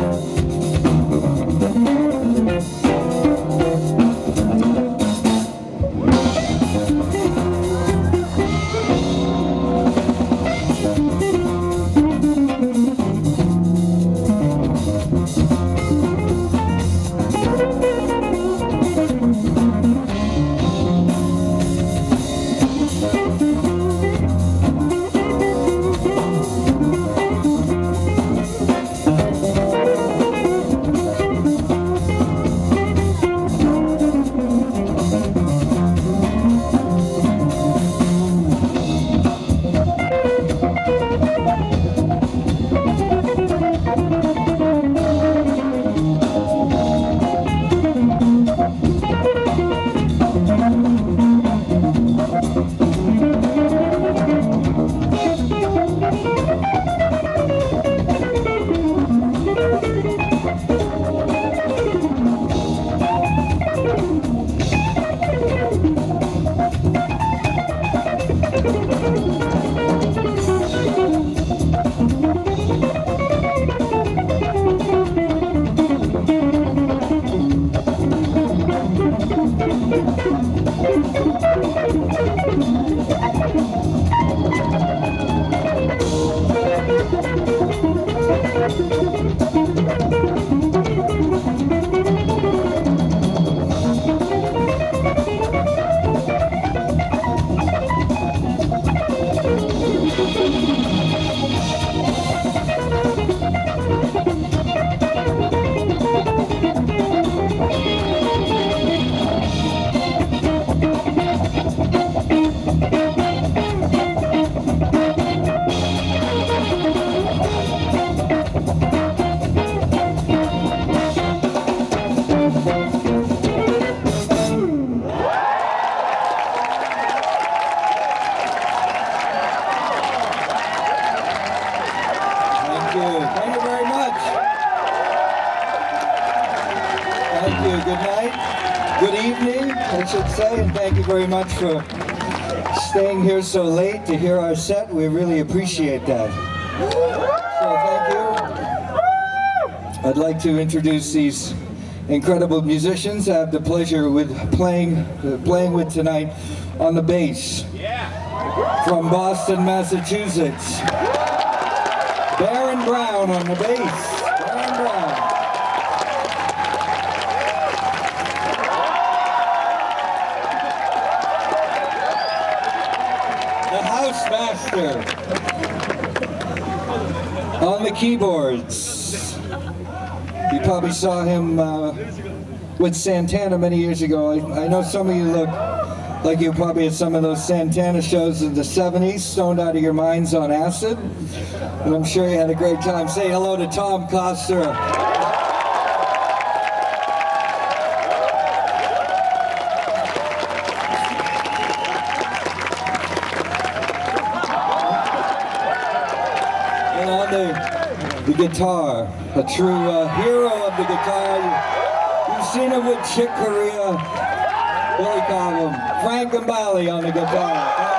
Thank should say, and thank you very much for staying here so late to hear our set. We really appreciate that. So thank you. I'd like to introduce these incredible musicians I have the pleasure with playing uh, playing with tonight on the bass. Yeah. From Boston, Massachusetts. Baron Browne on the bass. The Master. On the keyboards. You probably saw him uh, with Santana many years ago. I, I know some of you look like you probably at some of those Santana shows in the 70s, stoned out of your minds on acid. And I'm sure you had a great time. Say hello to Tom Coster. The, guitar, a true uh, hero of the guitar. You, have seen him with Chick Corea, Billy Cobham, Frank Gambale on the guitar.